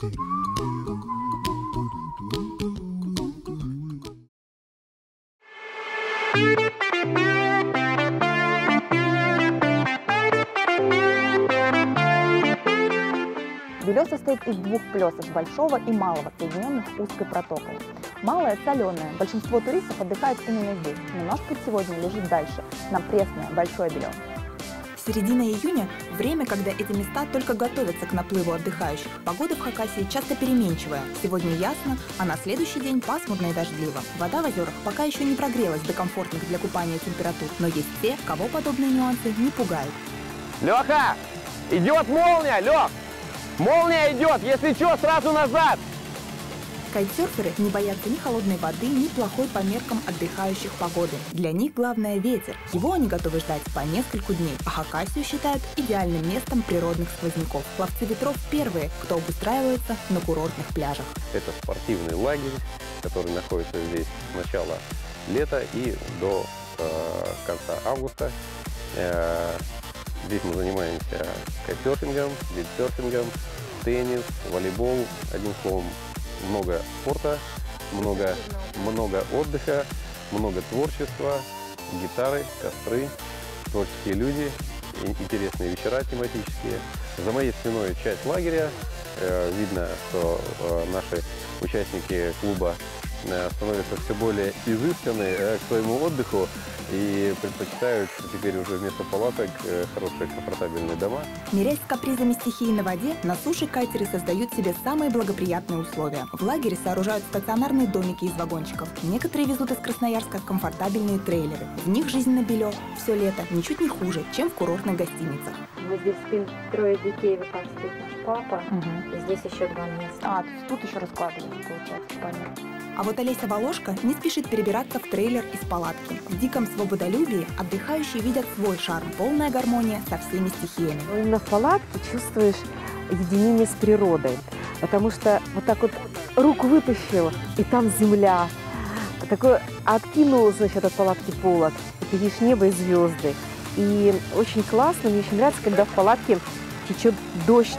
Белье состоит из двух плесов – большого и малого, соединенных узкой протокой. Малое – соленое. Большинство туристов отдыхают именно здесь, но наш путь сегодня лежит дальше, на пресное большое белье. Середина июня – время, когда эти места только готовятся к наплыву отдыхающих. Погода в Хакасии часто переменчивая. Сегодня ясно, а на следующий день пасмурно и дождливо. Вода в озерах пока еще не прогрелась до комфортных для купания температур, но есть те, кого подобные нюансы не пугают. Леха, идет молния, Лех! Молния идет, если что, сразу назад! Кайтсерферы не боятся ни холодной воды, ни плохой по меркам отдыхающих погоды. Для них главное ветер. Его они готовы ждать по нескольку дней, а Хакасию считают идеальным местом природных сквозняков. Ловцы ветров первые, кто обустраивается на курортных пляжах. Это спортивный лагерь, который находится здесь с начала лета и до э, конца августа. Э, здесь мы занимаемся кайтсерфингом, виндсерфингом, теннис, волейбол, одним словом, много спорта, много, много отдыха, много творчества, гитары, костры, творческие люди, интересные вечера тематические. За моей спиной часть лагеря. Э, видно, что э, наши участники клуба становятся все более изысканные к своему отдыху и предпочитают теперь уже вместо палаток э, хорошие комфортабельные дома. Мирясь с капризами стихии на воде, на суше кайтеры создают себе самые благоприятные условия. В лагере сооружают стационарные домики из вагончиков. Некоторые везут из Красноярска комфортабельные трейлеры. В них жизнь на Белё все лето ничуть не хуже, чем в курортных гостиницах. Мы здесь спим трое детей, вот там спит наш папа, Угу. и здесь еще два места. А, тут еще раскладывается, получается, спальня. А вот Олеся Волошка не спешит перебираться в трейлер из палатки. В диком свободолюбии отдыхающие видят свой шарм, полная гармония со всеми стихиями. Но именно в палатке чувствуешь единение с природой, потому что вот так вот руку вытащил, и там земля. Такой откинул, значит, от палатки полок, и ты видишь небо и звезды. И очень классно, мне очень нравится, когда в палатке течет дождь.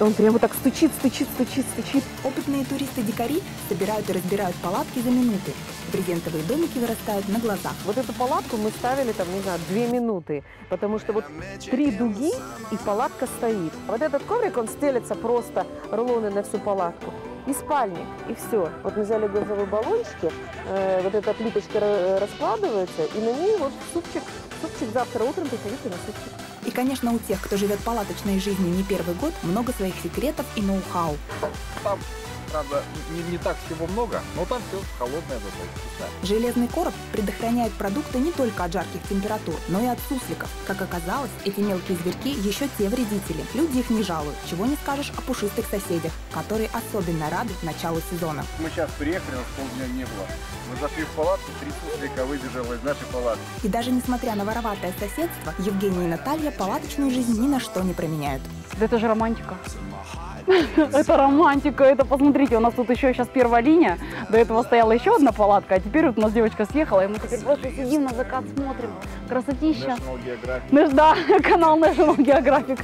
Он прямо так стучит, стучит, стучит, стучит. Опытные туристы-дикари собирают и разбирают палатки за минуты. Брезентовые домики вырастают на глазах. Вот эту палатку мы ставили там, не знаю, две минуты, потому что вот три дуги и палатка стоит. Вот этот коврик, он стелется просто рулоны на всю палатку. И спальник, и все. Вот мы взяли газовые баллончики, э, вот эта плиточка ра- раскладывается, и на ней вот супчик, супчик завтра утром приходите на супчик. И, конечно, у тех, кто живет палаточной жизнью не первый год, много своих секретов и ноу-хау. Правда, не, не так всего много, но там все холодное зато. Железный короб предохраняет продукты не только от жарких температур, но и от сусликов. Как оказалось, эти мелкие зверьки еще те вредители. Люди их не жалуют. Чего не скажешь о пушистых соседях, которые особенно рады началу сезона. Мы сейчас приехали, нас полдня не было. Мы зашли в палатку, три суслика выбежало из нашей палатки. И даже несмотря на вороватое соседство, Евгений и Наталья палаточную жизнь ни на что не променяют. Да это же романтика. Это романтика, это посмотрите, у нас тут еще сейчас первая линия, до этого стояла еще одна палатка, а теперь вот у нас девочка съехала, и мы теперь просто сидим на закат, смотрим. Красотища. National да, канал National Geographic.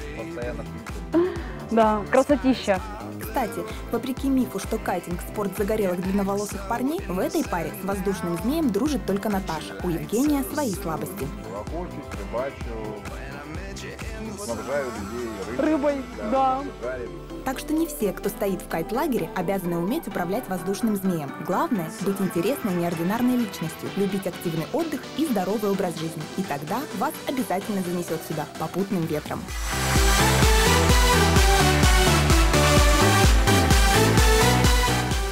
Да, красотища. Кстати, вопреки мифу, что кайтинг – спорт загорелых длинноволосых парней, в этой паре с воздушным змеем дружит только Наташа. У Евгения свои слабости. Рыбачу, людей рыбой. Рыбой, да. жарю. Так что не все, кто стоит в кайт-лагере, обязаны уметь управлять воздушным змеем. Главное – быть интересной, неординарной личностью, любить активный отдых и здоровый образ жизни. И тогда вас обязательно занесет сюда попутным ветром.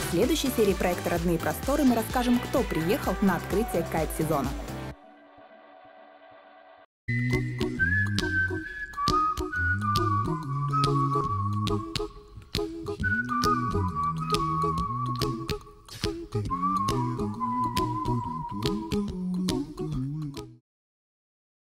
В следующей серии проекта «Родные просторы» мы расскажем, кто приехал на открытие кайт-сезона.